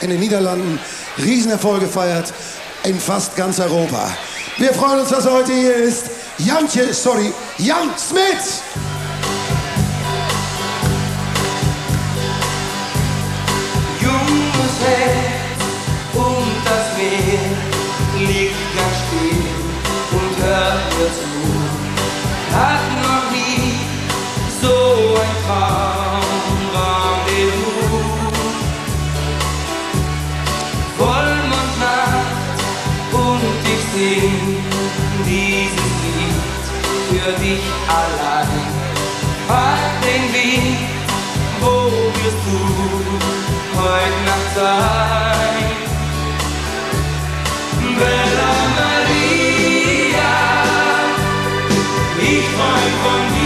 in den Niederlanden Riesenerfolge feiert in fast ganz Europa. Wir freuen uns, dass er heute hier ist. Jantje, sorry, Jan Smit! Sing dieses Lied für dich allein. Frag den Wind, wo wirst du heute Nacht sein? Bella Maria, ich träum von dir.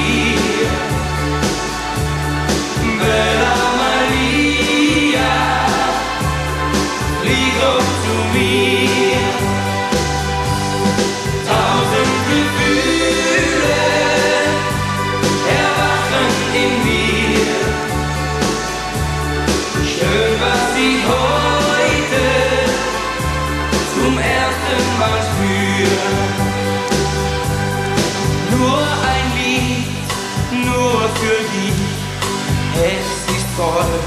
Es ist voll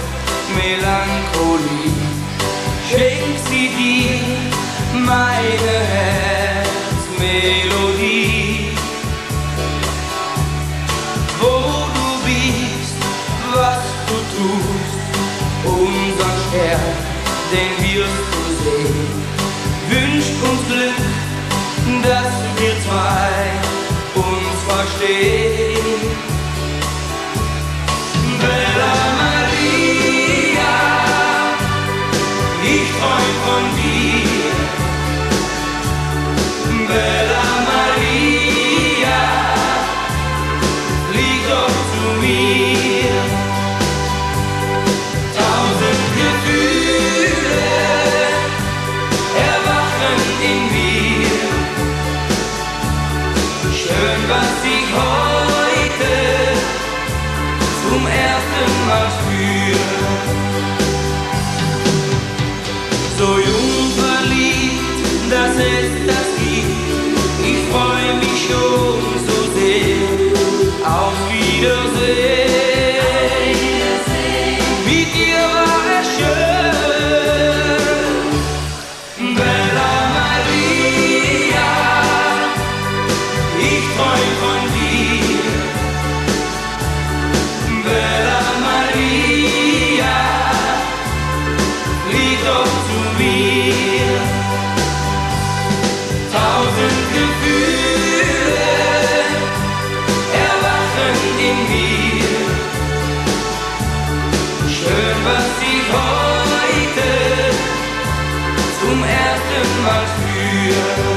Melancholie. Schenk sie dir, meine Herzmelodie. Wo du bist, was du tust, unser Stern, den wirst du sehen. Wünscht uns Glück, dass wir in mir. Schön, was ich heute zum ersten Mal spüre. So jung verliebt, dass es das gibt. Ich freue mich schon so immer spüren.